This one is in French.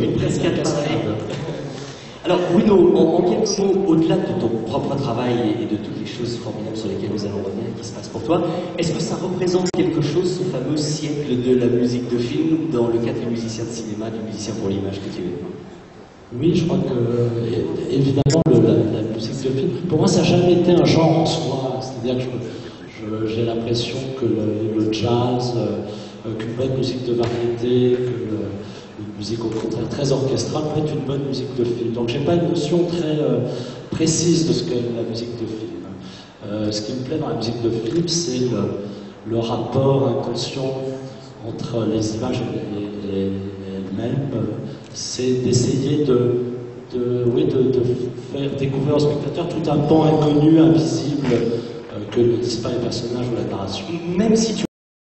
une cascade pareille. Alors Bruno, en, quelques mots, au-delà de ton propre travail et, de toutes les choses formidables sur lesquelles nous allons revenir et qui se passent pour toi, est-ce que ça représente quelque chose, ce fameux siècle de la musique de film, dans le cas des musiciens de cinéma, du musicien pour l'image que tu es Oui, je crois que, évidemment, la, musique de film, pour moi, ça n'a jamais été un genre en soi. C'est-à-dire que j'ai l'impression que le, jazz, euh, qu'une bonne musique de variété, que une musique au contraire très orchestrale peut être une bonne musique de film. Donc, j'ai pas une notion très euh, précise de ce qu'est la musique de film. Euh, ce qui me plaît dans la musique de film, c'est le, rapport inconscient entre les images elles-mêmes. C'est d'essayer de, oui, de faire découvrir au spectateur tout un pan inconnu, invisible, euh, que ne disent pas les personnages ou la narration. Même si tu